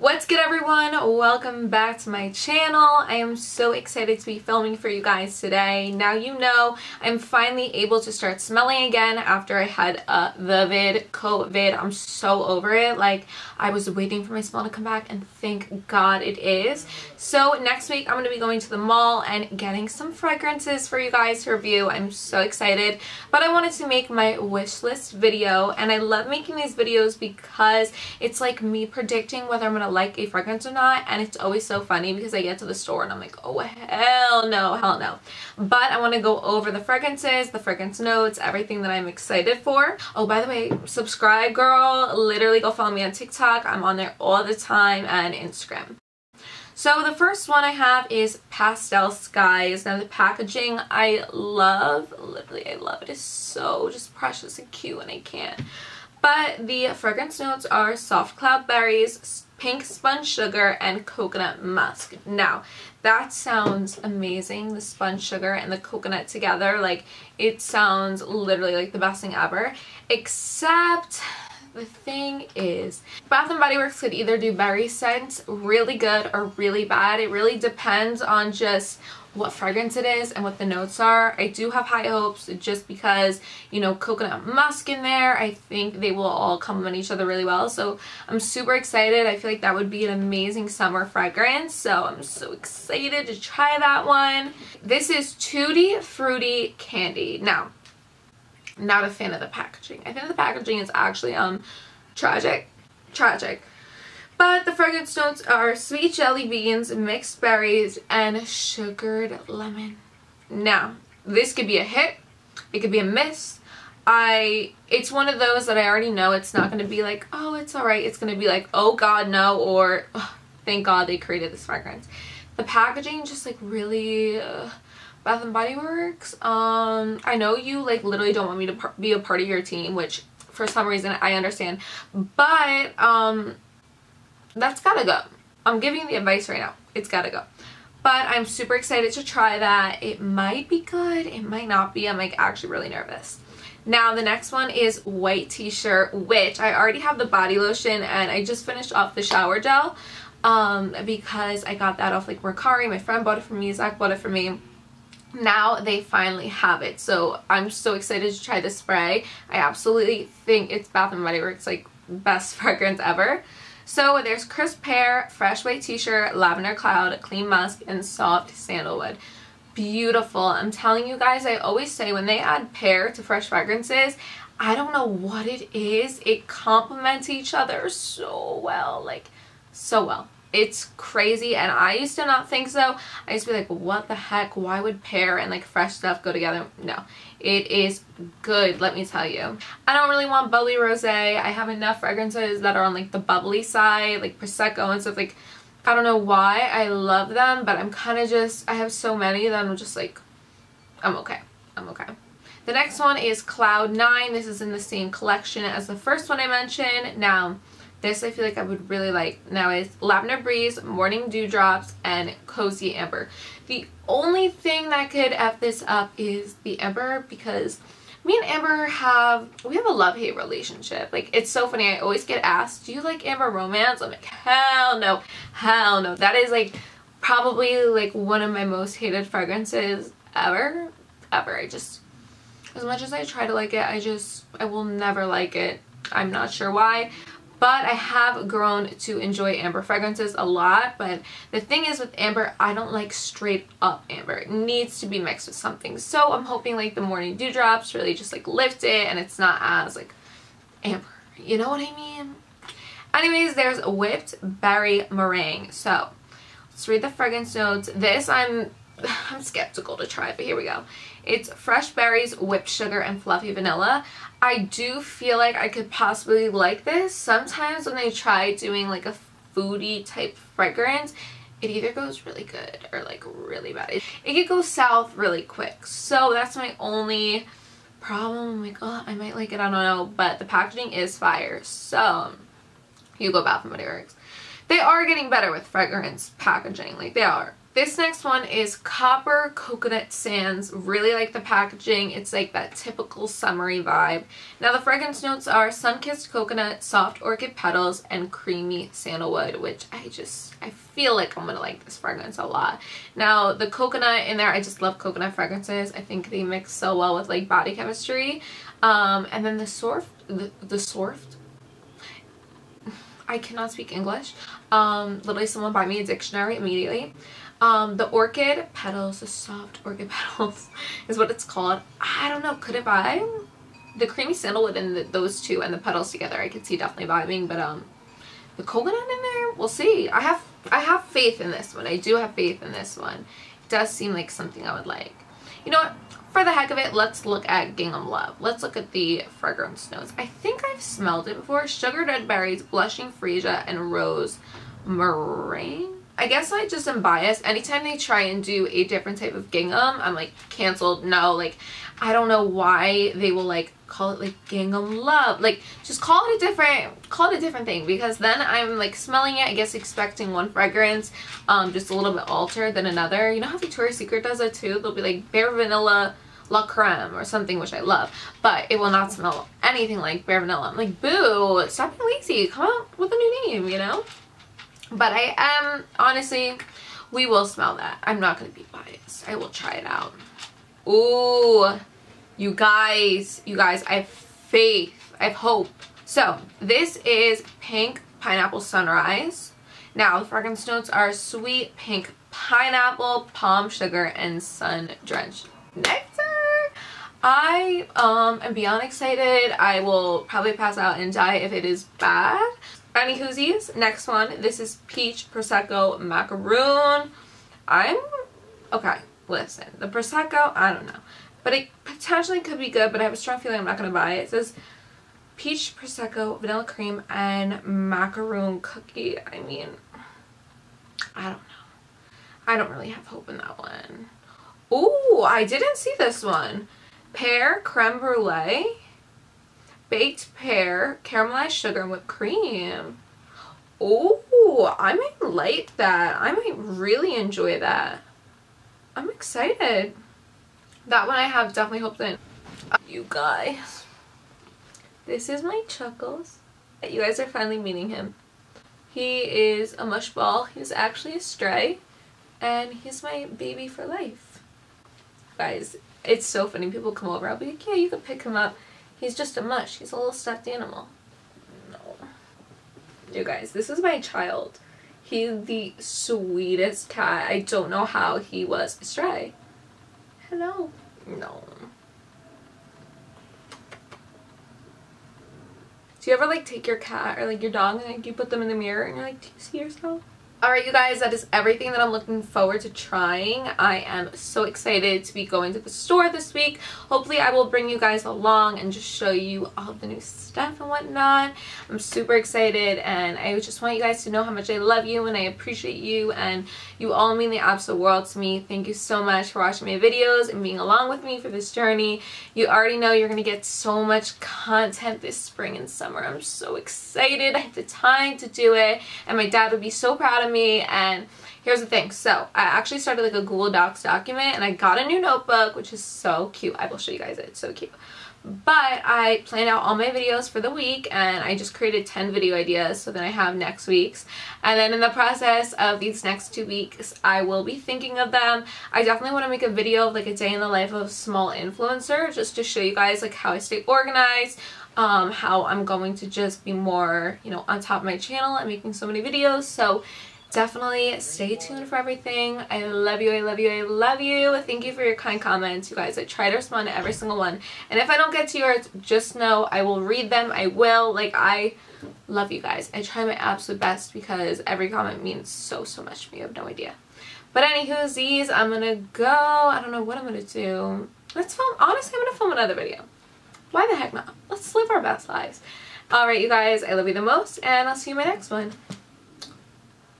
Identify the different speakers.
Speaker 1: What's good everyone? Welcome back to my channel. I am so excited to be filming for you guys today. Now you know I'm finally able to start smelling again after I had uh, the vid, COVID. I'm so over it. Like I was waiting for my smell to come back and thank God it is. So next week I'm going to be going to the mall and getting some fragrances for you guys to review. I'm so excited. But I wanted to make my wish list video and I love making these videos because it's like me predicting whether I'm going to like a fragrance or not and it's always so funny because I get to the store and I'm like oh hell no hell no but I want to go over the fragrances the fragrance notes everything that I'm excited for oh by the way subscribe girl literally go follow me on TikTok I'm on there all the time and Instagram so the first one I have is Pastel Skies. Now the packaging I love, literally I love it. It's so just precious and cute and I can't. But the fragrance notes are soft cloud berries, pink sponge sugar, and coconut musk. Now, that sounds amazing, the sponge sugar and the coconut together. Like, it sounds literally like the best thing ever. Except the thing is, Bath & Body Works could either do berry scents really good or really bad. It really depends on just what fragrance it is and what the notes are. I do have high hopes just because, you know, coconut musk in there. I think they will all complement each other really well. So I'm super excited. I feel like that would be an amazing summer fragrance. So I'm so excited to try that one. This is Tutti Frutti Candy. Now, not a fan of the packaging. I think the packaging is actually um tragic. Tragic. But the fragrance notes are sweet jelly beans, mixed berries, and sugared lemon. Now, this could be a hit. It could be a miss. I, it's one of those that I already know it's not going to be like, oh, it's alright. It's going to be like, oh god, no, or oh, thank god they created this fragrance. The packaging just like really, uh, Bath and Body Works. Um, I know you like literally don't want me to be a part of your team, which for some reason I understand. But um, that's gotta go. I'm giving the advice right now. It's gotta go. But I'm super excited to try that. It might be good. It might not be. I'm like actually really nervous. Now the next one is white t-shirt, which I already have the body lotion and I just finished off the shower gel um, because I got that off like Mercari. My friend bought it for me. Zach bought it for me now they finally have it so i'm so excited to try the spray i absolutely think it's bath and body works like best fragrance ever so there's crisp pear fresh white t-shirt lavender cloud clean musk and soft sandalwood. Beautiful. I'm telling you guys i always say when they add pear to fresh fragrances i don't know what it is. It complements each other so well like so well it's crazy and I used to not think so. I used to be like, what the heck? Why would pear and like fresh stuff go together? No, it is good, let me tell you. I don't really want bubbly rosé. I have enough fragrances that are on like the bubbly side, like Prosecco and stuff like, I don't know why I love them, but I'm kind of just, I have so many that I'm just like, I'm okay. I'm okay. The next one is Cloud 9. This is in the same collection as the first one I mentioned. Now, this I feel like I would really like. Now is Lavender Breeze, Morning Dewdrops, and Cozy Amber. The only thing that could F this up is the Amber because me and Amber have, we have a love-hate relationship. Like, it's so funny. I always get asked, do you like Amber Romance? I'm like, hell no. Hell no. That is like probably like one of my most hated fragrances ever. Ever. I just, as much as I try to like it, I just, I will never like it. I'm not sure why but I have grown to enjoy amber fragrances a lot but the thing is with amber I don't like straight up amber. It needs to be mixed with something. So I'm hoping like the morning dewdrops really just like lift it and it's not as like amber. You know what I mean? Anyways there's whipped berry meringue. So let's read the fragrance notes. This I'm I'm skeptical to try but here we go it's fresh berries, whipped sugar, and fluffy vanilla. I do feel like I could possibly like this. Sometimes when I try doing like a foodie type fragrance, it either goes really good or like really bad. It, it could go south really quick. So that's my only problem. I'm like, oh, I might like it. I don't know. But the packaging is fire. So you go Bath and Body Works. They are getting better with fragrance packaging. Like they are. This next one is Copper Coconut Sands. Really like the packaging. It's like that typical summery vibe. Now the fragrance notes are sun-kissed coconut, soft orchid petals, and creamy sandalwood, which I just, I feel like I'm going to like this fragrance a lot. Now the coconut in there, I just love coconut fragrances. I think they mix so well with like body chemistry. Um, and then the sorf, the, the sorf, I cannot speak English. Um, literally someone buy me a dictionary immediately. Um, the orchid petals, the soft orchid petals is what it's called. I don't know, could it vibe? The creamy sandalwood and the, those two and the petals together, I could see definitely vibing, but um, the coconut in there, we'll see. I have I have faith in this one. I do have faith in this one. It does seem like something I would like. You know what? For the heck of it, let's look at Gingham Love. Let's look at the fragrance notes. I think I've smelled it before. Sugar Red Berries, Blushing Freesia, and Rose Meringue. I guess I just am biased. Anytime they try and do a different type of gingham, I'm like, canceled. No, like, I don't know why they will like call it like gingham love. Like, just call it a different, call it a different thing because then I'm like smelling it, I guess expecting one fragrance, um, just a little bit altered than another. You know how Victoria's Secret does it too? They'll be like bare vanilla, La Creme or something which I love but it will not smell anything like bare vanilla I'm like boo stop being lazy come out with a new name you know but I am, honestly, we will smell that. I'm not going to be biased. I will try it out. Ooh, you guys, you guys, I have faith. I have hope. So, this is Pink Pineapple Sunrise. Now, the fragrance notes are sweet pink pineapple, palm sugar, and sun-drenched nectar. I um, am beyond excited. I will probably pass out and die if it is bad. Any whoosies? Next one. This is Peach Prosecco Macaroon. I'm... Okay, listen. The Prosecco, I don't know. But it potentially could be good, but I have a strong feeling I'm not going to buy it. It says Peach Prosecco, Vanilla Cream, and Macaroon Cookie. I mean, I don't know. I don't really have hope in that one. Ooh, I didn't see this one. Pear Creme Brulee baked pear, caramelized sugar, and whipped cream. Oh, I might like that. I might really enjoy that. I'm excited. That one I have definitely hopes in. Uh, you guys, this is my Chuckles. You guys are finally meeting him. He is a mush ball. He's actually a stray. And he's my baby for life. Guys, it's so funny. People come over. I'll be like, yeah, you can pick him up. He's just a mush. He's a little stuffed animal. No. You guys, this is my child. He's the sweetest cat. I don't know how he was stray. Hello. No. Do you ever like take your cat or like your dog and like you put them in the mirror and you're like, do you see yourself? Alright you guys, that is everything that I'm looking forward to trying. I am so excited to be going to the store this week. Hopefully I will bring you guys along and just show you all the new stuff and whatnot. I'm super excited and I just want you guys to know how much I love you and I appreciate you and you all mean the absolute world to me. Thank you so much for watching my videos and being along with me for this journey. You already know you're going to get so much content this spring and summer. I'm so excited. I have the time to do it and my dad would be so proud of me and here's the thing. So I actually started like a Google Docs document and I got a new notebook which is so cute. I will show you guys it. It's so cute. But I planned out all my videos for the week and I just created 10 video ideas so then I have next week's. And then in the process of these next two weeks I will be thinking of them. I definitely want to make a video of like a day in the life of a small influencer just to show you guys like how I stay organized um, how I'm going to just be more, you know, on top of my channel and making so many videos. So definitely stay tuned for everything. I love you, I love you, I love you. Thank you for your kind comments, you guys. I try to respond to every single one. And if I don't get to yours, just know I will read them. I will. Like, I love you guys. I try my absolute best because every comment means so, so much to me. You have no idea. But anywho, these, I'm gonna go. I don't know what I'm gonna do. Let's film. Honestly, I'm gonna film another video. Why the heck not? Let's live our best lives. Alright, you guys, I love you the most, and I'll see you in my next one.